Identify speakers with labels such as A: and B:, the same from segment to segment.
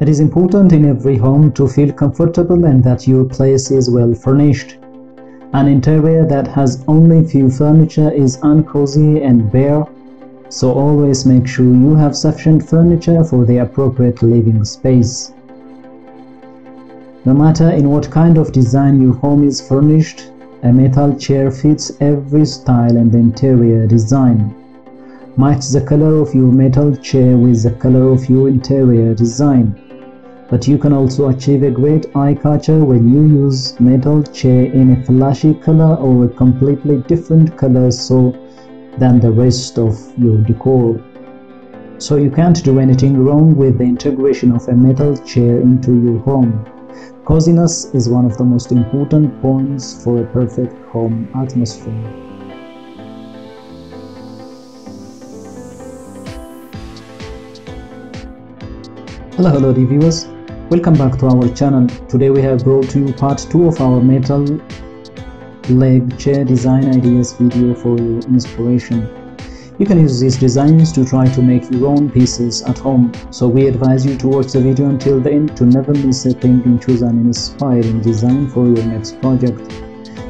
A: It is important in every home to feel comfortable and that your place is well furnished. An interior that has only few furniture is uncozy and bare, so always make sure you have sufficient furniture for the appropriate living space. No matter in what kind of design your home is furnished, a metal chair fits every style and interior design. Match the color of your metal chair with the color of your interior design. But you can also achieve a great eye catcher when you use metal chair in a flashy color or a completely different color so than the rest of your decor. So you can't do anything wrong with the integration of a metal chair into your home. Coziness is one of the most important points for a perfect home atmosphere. Hello hello reviewers, welcome back to our channel. Today we have brought to you part 2 of our metal leg chair design ideas video for your inspiration. You can use these designs to try to make your own pieces at home, so we advise you to watch the video until the end to never miss a thing and choose an inspiring design for your next project.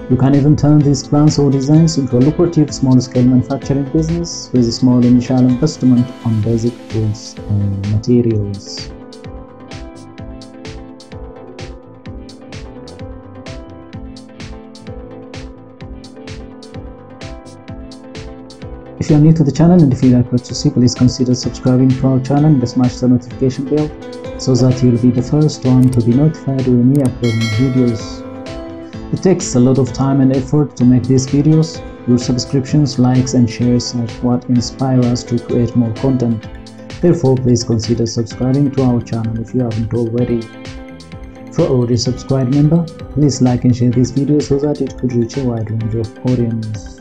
A: You can even turn these plans or designs into a lucrative small-scale manufacturing business with a small initial investment on basic tools and materials. If you are new to the channel and if you like what you see, please consider subscribing to our channel and smash the notification bell so that you'll be the first one to be notified when we upload new videos. It takes a lot of time and effort to make these videos. Your subscriptions, likes and shares are what inspire us to create more content. Therefore, please consider subscribing to our channel if you haven't already. For already subscribed member, please like and share this video so that it could reach a wide range of audience.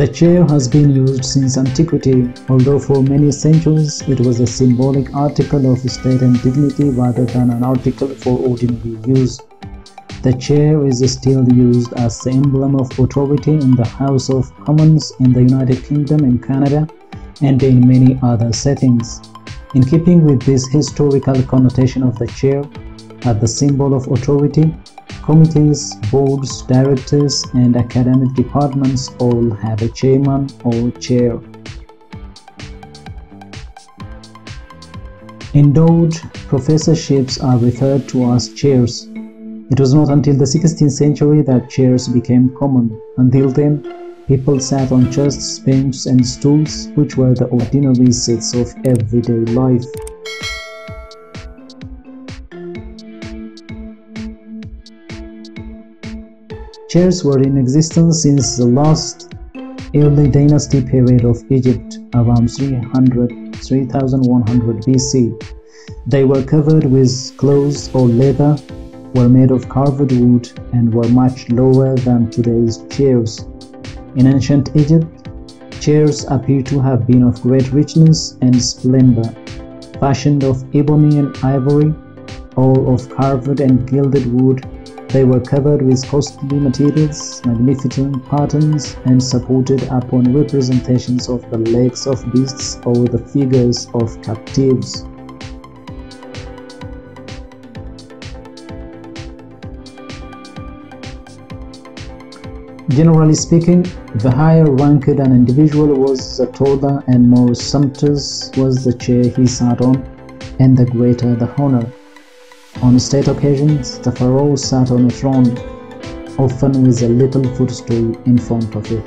A: The chair has been used since antiquity, although for many centuries it was a symbolic article of state and dignity rather than an article for ordinary use. The chair is still used as the emblem of authority in the House of Commons in the United Kingdom and Canada and in many other settings. In keeping with this historical connotation of the chair as the symbol of authority, Committees, boards, directors, and academic departments all have a chairman or chair. Endowed professorships are referred to as chairs. It was not until the 16th century that chairs became common. Until then, people sat on chests, benches, and stools, which were the ordinary seats of everyday life. Chairs were in existence since the last early dynasty period of Egypt around 300 3100 BC. They were covered with cloth or leather, were made of carved wood, and were much lower than today's chairs. In ancient Egypt, chairs appear to have been of great richness and splendor, fashioned of ebony and ivory, or of carved and gilded wood they were covered with costly materials, magnificent patterns, and supported upon representations of the legs of beasts or the figures of captives. Generally speaking, the higher ranked an individual was, the taller and more sumptuous was the chair he sat on, and the greater the honor. On state occasions, the pharaoh sat on a throne, often with a little footstool in front of it.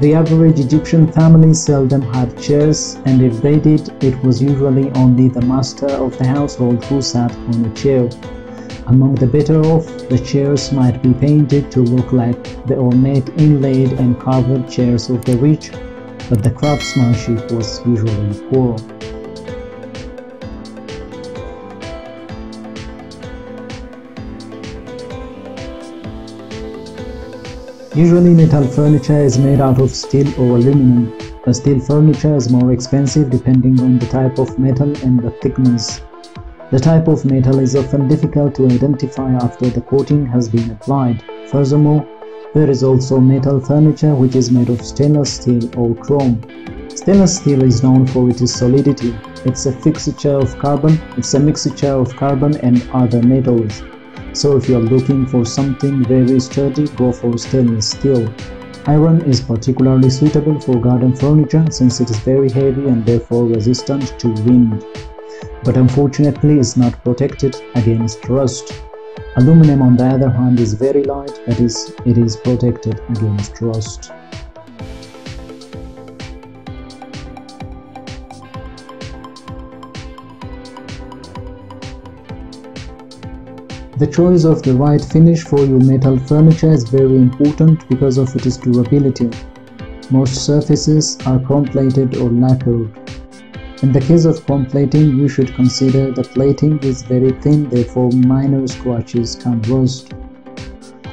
A: The average Egyptian family seldom had chairs, and if they did, it was usually only the master of the household who sat on a chair. Among the better off, the chairs might be painted to look like the ornate inlaid and carved chairs of the rich, but the craftsmanship was usually poor. Usually metal furniture is made out of steel or aluminum. The steel furniture is more expensive depending on the type of metal and the thickness. The type of metal is often difficult to identify after the coating has been applied. Furthermore, there is also metal furniture which is made of stainless steel or chrome. Stainless steel is known for its solidity. It's a fixture of carbon, it's a mixture of carbon and other metals. So if you're looking for something very sturdy, go for stainless steel. Iron is particularly suitable for garden furniture since it is very heavy and therefore resistant to wind but unfortunately is not protected against rust. Aluminum on the other hand is very light, that is, it is protected against rust. The choice of the right finish for your metal furniture is very important because of its durability. Most surfaces are chrome plated or lacquered. In the case of chrome plating, you should consider the plating is very thin, therefore minor scratches can rust.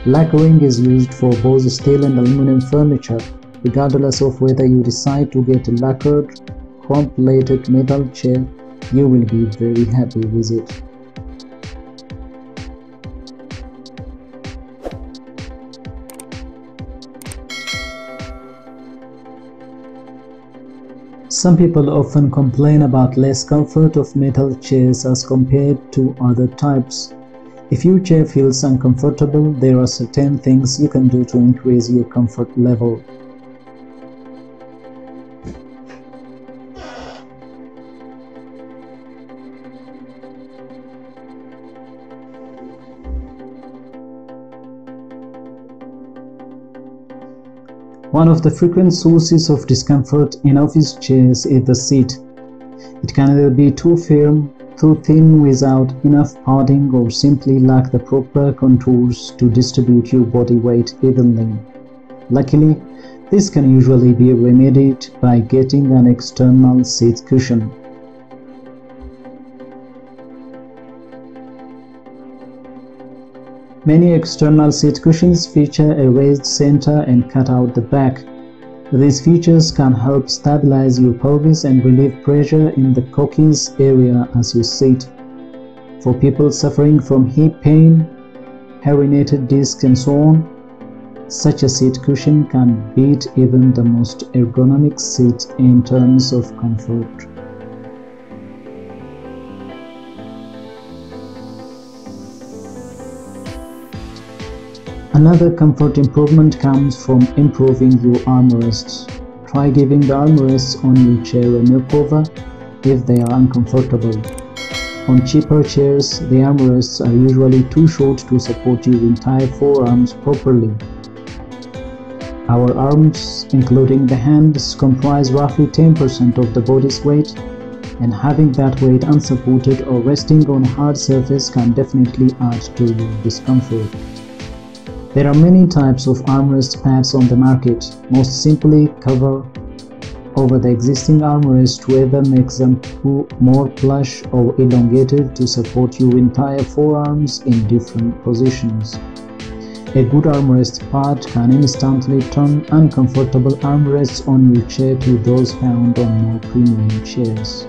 A: Lacquering is used for both steel and aluminum furniture. Regardless of whether you decide to get a lacquered, chrome-plated metal chair, you will be very happy with it. Some people often complain about less comfort of metal chairs as compared to other types. If your chair feels uncomfortable, there are certain things you can do to increase your comfort level. One of the frequent sources of discomfort in office chairs is the seat. It can either be too firm, too thin without enough padding or simply lack the proper contours to distribute your body weight evenly. Luckily, this can usually be remedied by getting an external seat cushion. Many external seat cushions feature a raised center and cut out the back. These features can help stabilize your pelvis and relieve pressure in the coccyx area as you sit. For people suffering from hip pain, herniated discs and so on, such a seat cushion can beat even the most ergonomic seat in terms of comfort. Another comfort improvement comes from improving your armrests. Try giving the armrests on your chair a makeover if they are uncomfortable. On cheaper chairs, the armrests are usually too short to support your entire forearms properly. Our arms, including the hands, comprise roughly 10% of the body's weight, and having that weight unsupported or resting on a hard surface can definitely add to your discomfort. There are many types of armrest pads on the market. Most simply cover over the existing armrest to either make them more plush or elongated to support your entire forearms in different positions. A good armrest pad can instantly turn uncomfortable armrests on your chair to those found on more premium chairs.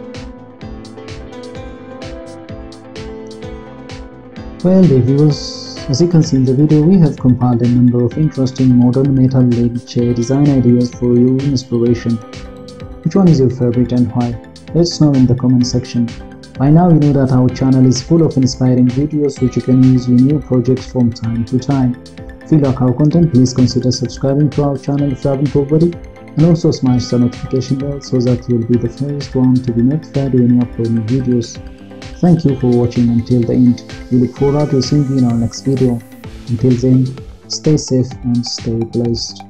A: Well, the viewers as you can see in the video, we have compiled a number of interesting modern metal leg chair design ideas for your inspiration. Which one is your favorite and why? Let us know in the comment section. By now you know that our channel is full of inspiring videos which you can use in your projects from time to time. If you like our content, please consider subscribing to our channel if you haven't already and also smash the notification bell so that you'll be the first one to be notified when we upload new videos. Thank you for watching until the end. We look forward to seeing you in our next video. Until then, stay safe and stay blessed.